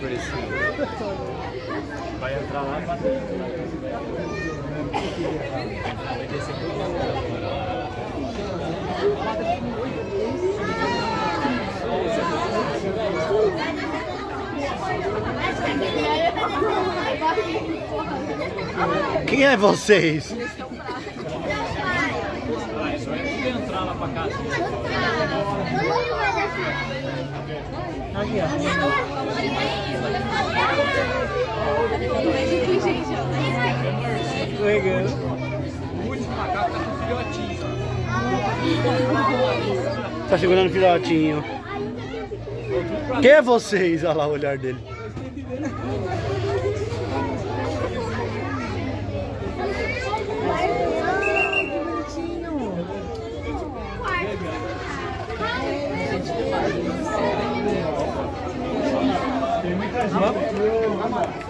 pra esse. Vai entrar lá pra dentro. Vai descer por Quem é vocês? Vai, só é entrar lá pra casa. Aqui, ó. Legal. O último macaco tá com filhotinho. Tá segurando o filhotinho. Quem é vocês? Olha lá o olhar dele. Tem muita 什么？